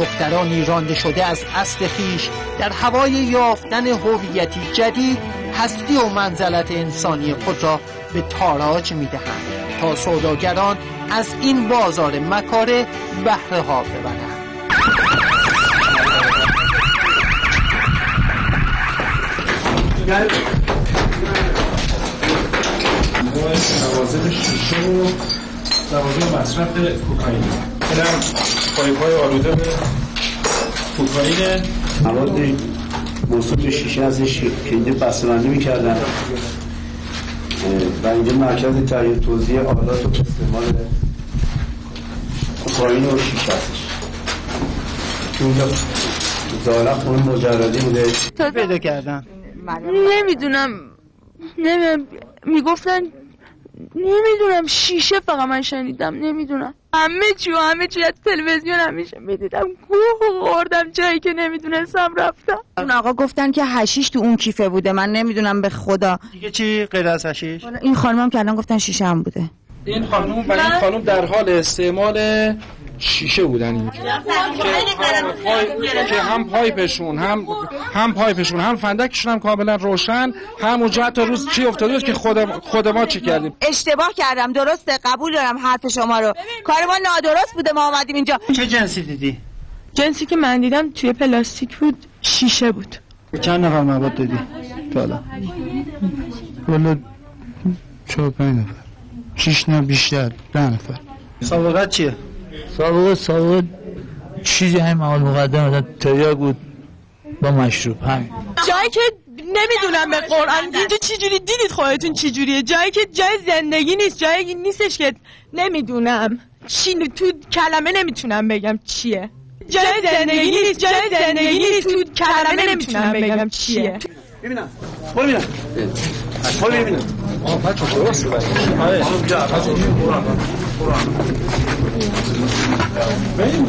دخترانی رانده شده از اصل خیش در هوای یافتن هویتی جدید هستی و منزلت انسانی خود را به تاراج می‌دهند تا سوداگران از این بازار مکاره بهره ها ببرند شیشه لوازم مصرف کوکائین. اینم پایپ های آلوده به کوکائین. مواد موصول شیشه ازش که اینجا بسته‌بندی می‌کردن. و اینجا مرکز تهیه توزیع آلات و استعمال کوکائین و شیشه هستش. که اونجا ظاهرا خونه مجردی بوده. پیدا کردن. نمی‌دونم نمی‌دونم می‌گفتن نمی‌دونم شیشه فقط من شنیدم نمی‌دونم. همه چی و همه چی از تلویزیون همیشه می‌دیدم گوه خوردم جایی که نمی‌دونستم رفتم. اون آقا گفتن که هشیش تو اون کیفه بوده. من نمی‌دونم به خدا. دیگه چی غیر از هشیش؟ این خانمم که الان گفتن شیشه هم بوده. این خانم و این خانم در حال استعمال شیشه بودن این پای... که هم پایپشون هم هم پایپشون هم فندکشون هم کاملا روشن همونجا حتی روز چی افتاده بود که خود خود ما چی کردیم؟ اشتباه کردم درسته قبول دارم حرف شما رو. کار ما نادرست بوده ما آمدیم اینجا. چه جنسی دیدی؟ جنسی که من دیدم توی پلاستیک بود شیشه بود. چند نفر مواد دیدی؟ تا حالا والا چهار پنج نفر. شیش نه بیشتر ده نفر. سابقت چیه؟ سابقه سابقه چیزی همین مواد مقدم مثلا تریاک بود با مشروب همین. جایی که نمی‌دونم به قرآن اینجا چجوری دیدید خودتون چجوریه؟ جایی که جای زندگی نیست جایی نیستش که نمی‌دونم. چی تو کلمه نمی‌تونم بگم چیه. جای زندگی نیست جای زندگی نیست تو کلمه نمی‌تونم بگم چیه. ببینم. برو ببینم. برو ببینم. آه بچه درسته آره ببین